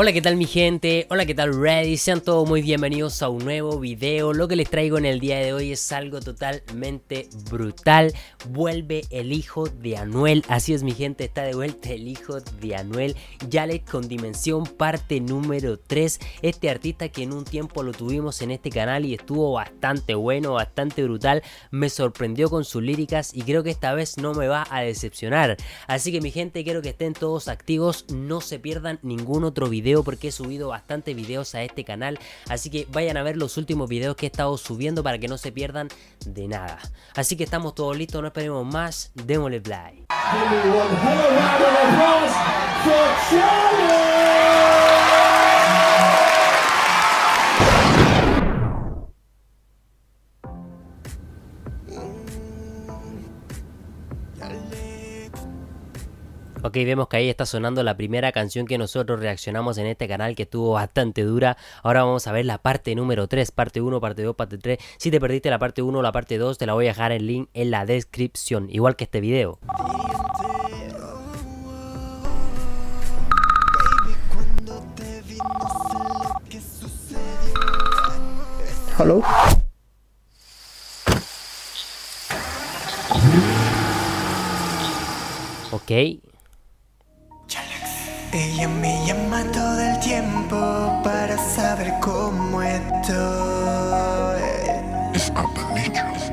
Hola qué tal mi gente, hola qué tal Ready, sean todos muy bienvenidos a un nuevo video. Lo que les traigo en el día de hoy es algo totalmente brutal. Vuelve el hijo de Anuel, así es mi gente, está de vuelta el hijo de Anuel. Yale con Dimensión parte número 3 Este artista que en un tiempo lo tuvimos en este canal y estuvo bastante bueno, bastante brutal Me sorprendió con sus líricas y creo que esta vez no me va a decepcionar. Así que mi gente quiero que estén todos activos, no se pierdan ningún otro video porque he subido bastantes videos a este canal, así que vayan a ver los últimos videos que he estado subiendo para que no se pierdan de nada. Así que estamos todos listos, no esperemos más, démosle play. Ok, vemos que ahí está sonando la primera canción que nosotros reaccionamos en este canal que estuvo bastante dura. Ahora vamos a ver la parte número 3, parte 1, parte 2, parte 3. Si te perdiste la parte 1 o la parte 2, te la voy a dejar el link en la descripción, igual que este video. Hello. Ok, ella me llama todo el tiempo para saber cómo estoy.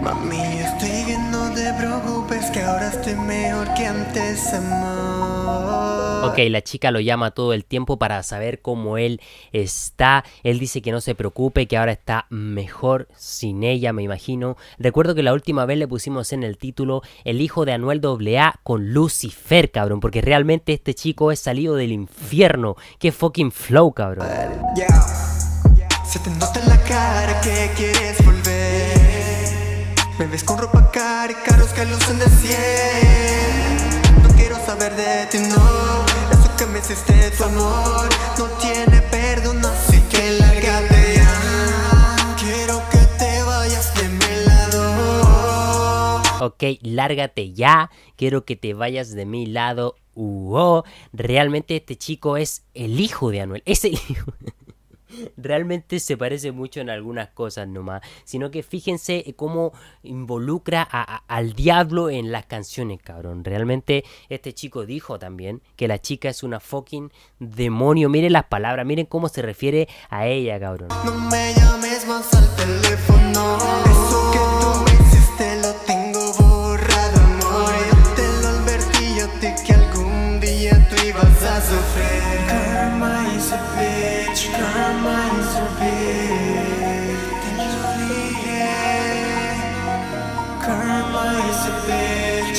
Mami, estoy bien, no te preocupes que ahora estoy mejor que antes, amor. Ok, la chica lo llama todo el tiempo para saber cómo él está. Él dice que no se preocupe, que ahora está mejor sin ella, me imagino. Recuerdo que la última vez le pusimos en el título El hijo de Anuel AA con Lucifer, cabrón. Porque realmente este chico es salido del infierno. Qué fucking flow, cabrón. Se te nota en la cara que quieres volver. Me ves con ropa cara y caros que lucen de 100 No quiero saber de ti, no. Eso que me hiciste tu amor No tiene perdón, así que lárgate ya. Quiero que te vayas de mi lado. Ok, lárgate ya. Quiero que te vayas de mi lado. Uh Realmente este chico es el hijo de Anuel Es el hijo realmente se parece mucho en algunas cosas nomás, sino que fíjense cómo involucra al diablo en las canciones, cabrón. Realmente este chico dijo también que la chica es una fucking demonio. Miren las palabras, miren cómo se refiere a ella, cabrón. No me llames más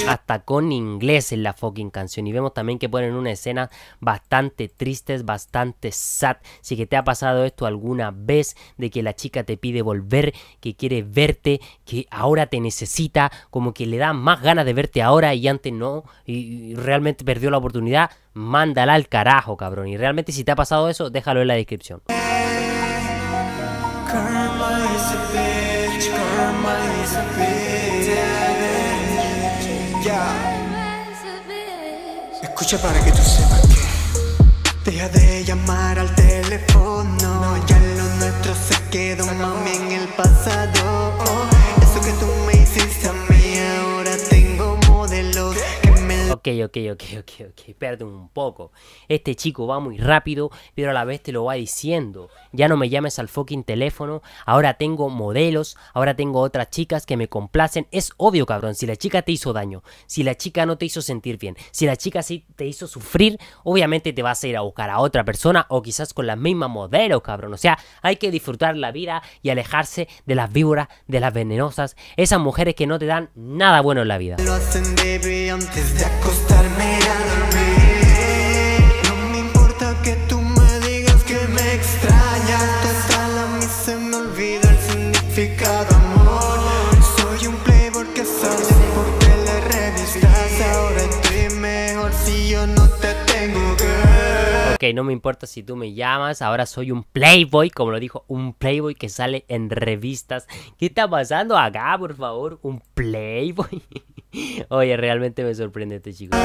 hasta con inglés en la fucking canción. Y vemos también que ponen una escena bastante tristes, bastante sad. Si que te ha pasado esto alguna vez, de que la chica te pide volver, que quiere verte, que ahora te necesita, como que le da más ganas de verte ahora y antes no, y realmente perdió la oportunidad, mándala al carajo, cabrón. Y realmente si te ha pasado eso, déjalo en la descripción. Escucha para que tú sepas que deja de llamar al teléfono. Ya lo nuestro se quedó mami en el pasado. Eso que tú me Ok, ok, ok, ok, ok, espérate un poco. Este chico va muy rápido, pero a la vez te lo va diciendo. Ya no me llames al fucking teléfono, ahora tengo modelos, ahora tengo otras chicas que me complacen. Es obvio, cabrón, si la chica te hizo daño, si la chica no te hizo sentir bien, si la chica sí te hizo sufrir, obviamente te vas a ir a buscar a otra persona o quizás con la misma modelo, cabrón. O sea, hay que disfrutar la vida y alejarse de las víboras, de las venenosas, esas mujeres que no te dan nada bueno en la vida. lo antes de no me importa si tú me llamas, ahora soy un playboy, como lo dijo, un playboy que sale en revistas. ¿Qué está pasando acá, por favor? ¿Un playboy? Oye, realmente me sorprende este chico.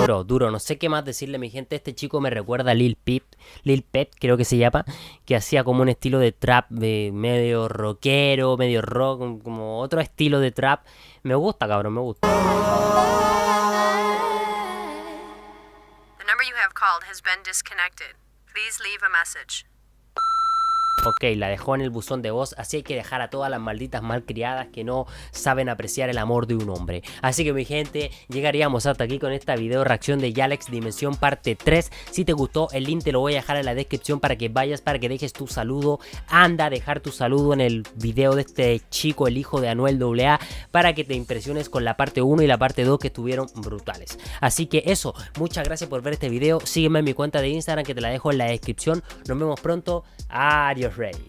Duro, duro, no sé qué más decirle mi gente, este chico me recuerda a Lil Pip, Lil Pep creo que se llama, que hacía como un estilo de trap de medio rockero, medio rock, como otro estilo de trap. Me gusta, cabrón, me gusta. Number you have called has been disconnected. Please leave a message. Ok, la dejó en el buzón de voz, así hay que dejar a todas las malditas malcriadas que no saben apreciar el amor de un hombre. Así que mi gente, llegaríamos hasta aquí con esta video reacción de Yalex Dimensión parte 3. Si te gustó, el link te lo voy a dejar en la descripción para que vayas, para que dejes tu saludo. Anda a dejar tu saludo en el video de este chico, el hijo de Anuel AA, para que te impresiones con la parte 1 y la parte 2 que estuvieron brutales. Así que eso, muchas gracias por ver este video. Sígueme en mi cuenta de Instagram que te la dejo en la descripción. Nos vemos pronto. Adiós. previous race.